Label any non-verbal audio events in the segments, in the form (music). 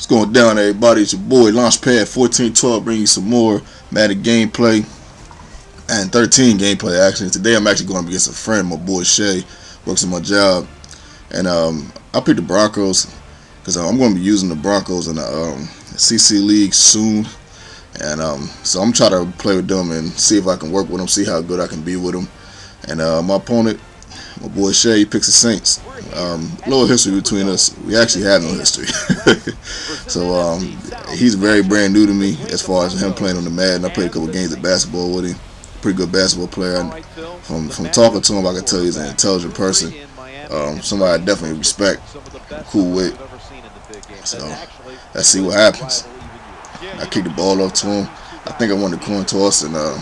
What's going down, everybody? It's your boy Launchpad 1412 bringing you some more Madden gameplay and 13 gameplay. Actually, today I'm actually going against a friend, my boy Shay, works in my job, and um, I picked the Broncos because uh, I'm going to be using the Broncos in the um, CC League soon, and um, so I'm trying to play with them and see if I can work with them, see how good I can be with them. And uh, my opponent, my boy Shay, picks the Saints. Um, little history between us. We actually have no history. (laughs) so um, he's very brand new to me as far as him playing on the Madden. I played a couple games of basketball with him. Pretty good basketball player. And from from talking to him, I can tell he's an intelligent person. Um, somebody I definitely respect, cool with. So let's see what happens. I kicked the ball off to him. I think I won the coin toss and. Uh,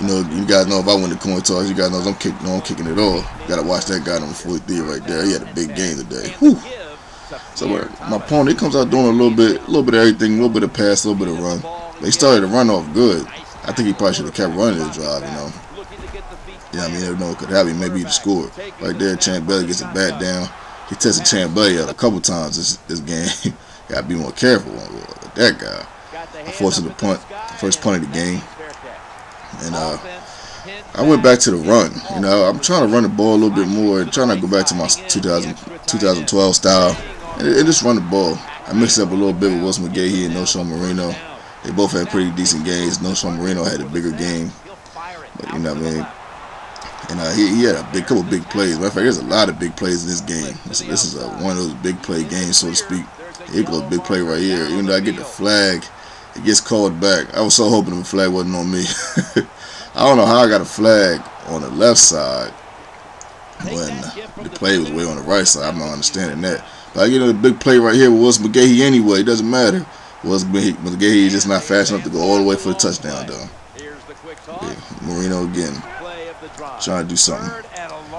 you know, you guys know if I win the coin toss, you guys know I'm kicking, no, I'm kicking it all. Gotta watch that guy on number 43 right there. He had a big game today. Whew. So my opponent, he comes out doing a little bit, a little bit of everything, a little bit of pass, a little bit of run. They started to run off good. I think he probably should have kept running his drive, you know. Yeah, I mean, never know what could happen. Maybe he'd scored. Right there, Champ Bailey gets it back down. He tested Champ Bailey out a couple times this, this game. (laughs) Gotta be more careful with that guy. I forced him to punt, first punt of the game. And uh, I went back to the run. You know, I'm trying to run the ball a little bit more, trying to go back to my 2000, 2012 style, and, just run the ball. I mixed up a little bit with Wes McGahee and Knowshon Moreno. They both had pretty decent games. Knowshon Moreno had a bigger game, but you know what I mean. And uh, he, he, had a big couple big plays. Matter of fact, there's a lot of big plays in this game. This, this is a, one of those big play games, so to speak. Here goes big play right here. Even though I get the flag, it gets called back. I was so hoping the flag wasn't on me. (laughs) I don't know how I got a flag on the left side when the play was way on the right side. I'm not understanding that. But I get a big play right here with Willis McGahee anyway. It doesn't matter. Willis McGahee is just not fast enough to go all the way for the touchdown, though. Yeah, Moreno again. Trying to do something.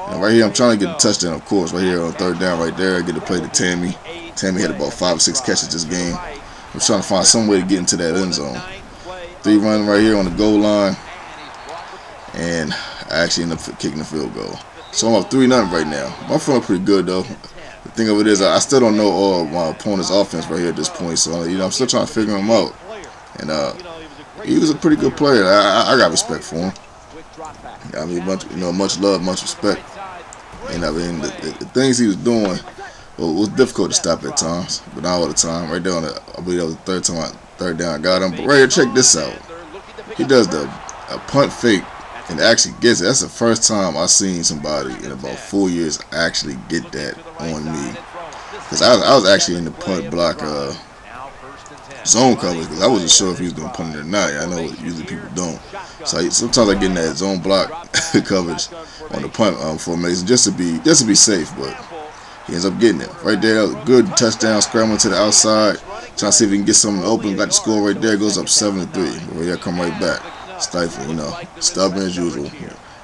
And right here, I'm trying to get a touchdown, of course. Right here on third down, right there, I get to play to Tamme. Tamme had about five or six catches this game. I'm trying to find some way to get into that end zone. Three running right here on the goal line. And I actually end up kicking the field goal. So I'm up 3 nothing right now. I'm feeling pretty good though. The thing of it is, I still don't know all my opponent's offense right here at this point. So you know, I'm still trying to figure him out. And uh, he was a pretty good player. I, I got respect for him. I mean, much you know, much love, much respect. And I mean, the, the, the things he was doing well, was difficult to stop at times, but not all the time. Right there on the, I believe that was the third time, I, third down I got him. But right here, check this out. He does the a punt fake and actually gets it. That's the first time I've seen somebody in about four years actually get that on me. Because I, I, was actually in the punt block uh, zone coverage because I wasn't sure if he was going to punt it or not. I know usually people don't. So I, sometimes I get in that zone block (laughs) coverage on the punt um, formation just to be just to be safe, but he ends up getting it. Right there, good touchdown, scrambling to the outside. Trying to see if he can get something open. Got the score right there. Goes up 7 to 3. Right here, come right back. Stifling, you know. Stubborn as usual.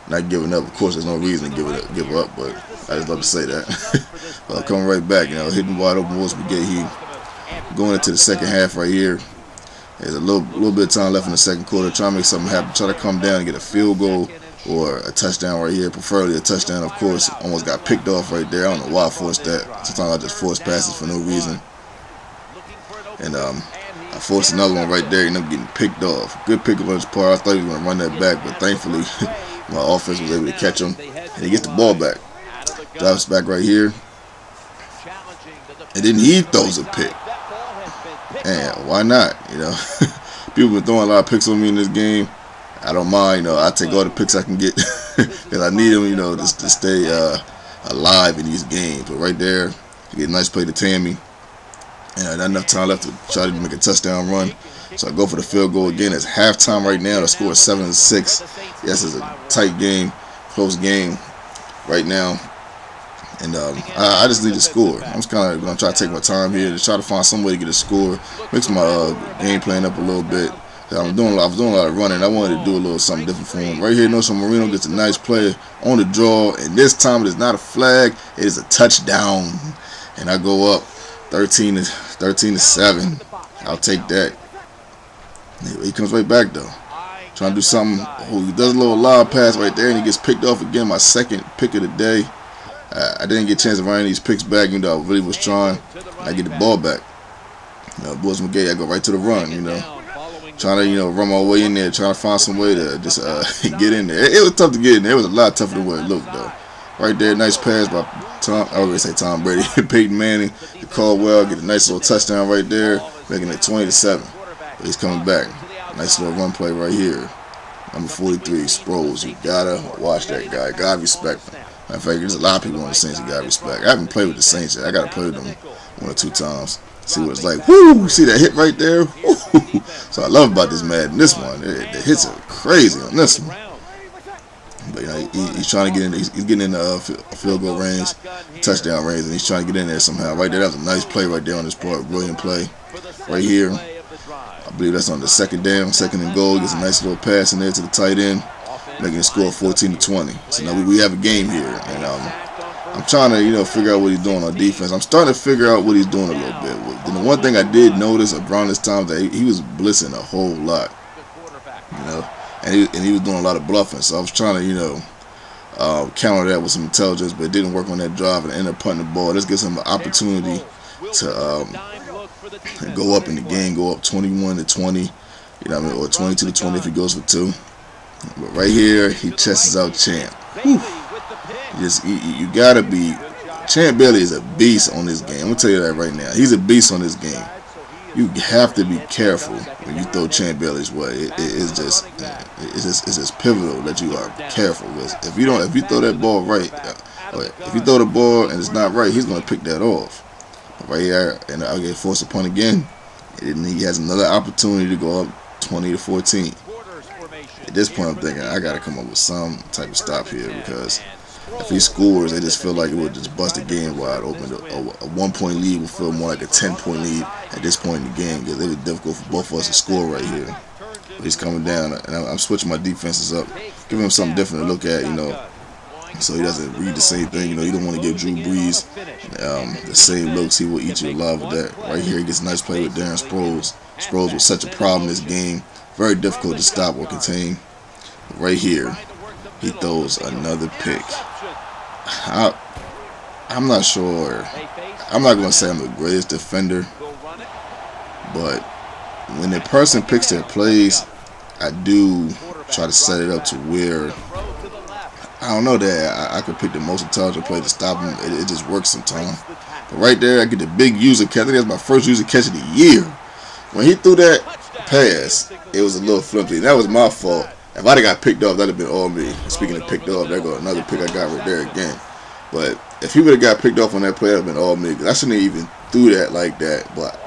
Not giving up. Of course, there's no reason to give it up, give up, but I just love to say that. (laughs) well, coming right back, you know, hitting wide open Wolves Brigade. He going into the second half right here. There's a little little bit of time left in the second quarter. Trying to make something happen. Try to come down and get a field goal or a touchdown right here, preferably a touchdown, of course. Almost got picked off right there. I don't know why I forced that. Sometimes I just force passes for no reason. And um, I forced another one right there, and I'm getting picked off. Good pick on his part. I thought he was going to run that back, but thankfully (laughs) my offense was able to catch him, and he gets the ball back. Drives back right here. And then he throws a pick. And why not? You know, (laughs) people been throwing a lot of picks on me in this game. I don't mind. You know, I take all the picks I can get (laughs) because I need them. You know, just to stay uh, alive in these games. But right there, you get a nice play to Tamme, and not enough time left to try to make a touchdown run. So I go for the field goal again. It's halftime right now. The score is seven six. Yes, it's a tight game, close game right now. And um, I, I, just need to score. I'm just kind of going to try to take my time here to try to find some way to get a score. Mix my uh, game plan up a little bit. I'm doing, I was doing a lot of running. I wanted to do a little something different for him. Right here, Knowshon Moreno gets a nice play on the draw, and this time it is not a flag; it is a touchdown. And I go up 13 to 13 to seven. I'll take that. He comes right back though, trying to do something. Oh, he does a little lob pass right there, and he gets picked off again. My second pick of the day. Uh, I didn't get a chance to run these picks back, even though I really was trying. I get the ball back. Willis McGahee, I go right to the run. You know, trying to you know run my way in there, trying to find some way to just uh, (laughs) get in there. It, it, was tough to get in there. It was a lot tougher than what it looked though. Right there, nice pass by Tom. I gonna say Tom Brady, (laughs) Peyton Manning, Caldwell, get a nice little touchdown right there, making it 20 to seven. But he's coming back. Nice little run play right here. Number 43, Sproles. You gotta watch that guy. Gotta respect him. Fact, there's a lot of people on the Saints you gotta respect. I haven't played with the Saints yet. I gotta play with them one or two times. See what it's like. Woo! See that hit right there? Woo! (laughs) So I love about this Madden. This one, the hits are crazy on this one. Know, he, he's trying to get in. He's, getting in the uh, field goal range, touchdown range, and he's trying to get in there somehow. Right there, that was a nice play right there on this part. Brilliant play. Right here, I believe that's on the second down, second and goal. Gets a nice little pass in there to the tight end, making the score 14 to 20. So now we, we have a game here, and um, I'm trying to you know figure out what he's doing on defense. I'm starting to figure out what he's doing a little bit. And the one thing I did notice around this time that he, he was blitzing a whole lot, you know, and he and he was doing a lot of bluffing. So I was trying to you know. Uh, counter that with some intelligence, but it didn't work on that drive and ended up punting the ball. This gives him an opportunity to um, go up in the game, go up 21 to 20, you know I mean, or 22 to 20 if he goes for two. But right here, he chests out Champ. Just you, you gotta be. Champ Bailey is a beast on this game. I'm gonna tell you that right now. He's a beast on this game. You have to be careful when you throw Champ Bailey's way. It, it, it's just, it's just, it's just pivotal that you are careful. Because if you don't, if you throw that ball right, uh, if you throw the ball and it's not right, he's gonna pick that off But right here, and I'll get forced upon again. And he has another opportunity to go up 20 to 14. At this point, I'm thinking I got to come up with some type of stop here because if he scores, they just feel like it would just bust the game wide open. A, a one-point lead would feel more like a 10-point lead at this point in the game because it was difficult for both of us to score right here. But he's coming down, and I'm switching my defenses up, giving him something different to look at, you know, so he doesn't read the same thing. You know, you don't want to give Drew Brees um, the same looks. He will eat you alive with that. Right here, he gets a nice play with Darren Sproles. Sproles was such a problem this game. Very difficult to stop or contain. Right here, he throws another pick. I, I'm not sure. I'm not going to say I'm the greatest defender, but when a person picks their plays, I do try to set it up to where I don't know that I, I could pick the most intelligent play to stop him. It, it just works sometimes. But right there, I get the big user catch. I think that's my first user catch of the year. When he threw that pass, it was a little flimsy. That was my fault. If I'd have got picked off, that'd have been all me. Speaking of picked off, there go another pick I got right there again. But if he would have got picked off on that play, that'd have been all me. Cause I shouldn't have even threw that like that. But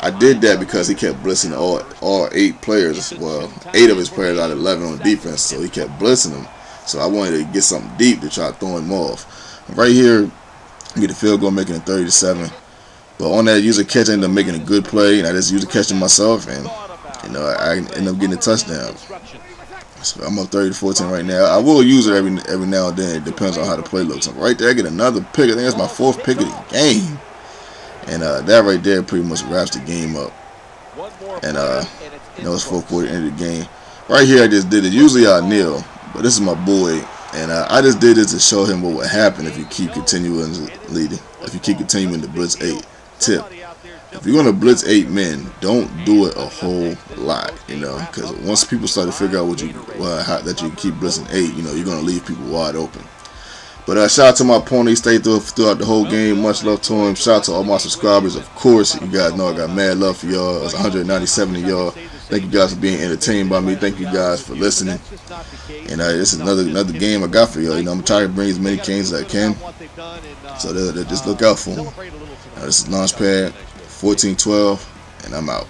I did that because he kept blitzing all all eight players. As well, eight of his players out of eleven on defense, so he kept blitzing them. So I wanted to get something deep to try to throw him off. Right here, get the field goal, making it 30 to 7. But on that user catch, I ended up making a good play, and I just used the catching myself, and you know I ended up getting a touchdown. So I'm up 30 to 14 right now. I will use it every every now and then. It depends on how the play looks. right there, I get another pick. I think that's my fourth pick of the game. And uh, that right there pretty much wraps the game up. And uh, you know, it's fourth quarter end of the game. Right here, I just did it. Usually I kneel, but this is my boy, and uh, I just did this to show him what would happen if you keep continuing leading. If you keep continuing to blitz eight. Tip: If you're gonna blitz eight men, don't do it a whole lot, you know, because once people start to figure out what you how, that you keep blitzing eight, you know, you're gonna leave people wide open. But uh, shout out to my pony, stayed through, throughout the whole game. Much love to him. Shout out to all my subscribers, of course. You guys know I got mad love for y'all. It's 197 of y'all. Thank you guys for being entertained by me. Thank you guys for listening. And uh, this is another another game I got for y'all. You know, I'm trying to bring as many games as I can. So they'll just look out for them. This is Launchpad 1412, and I'm out.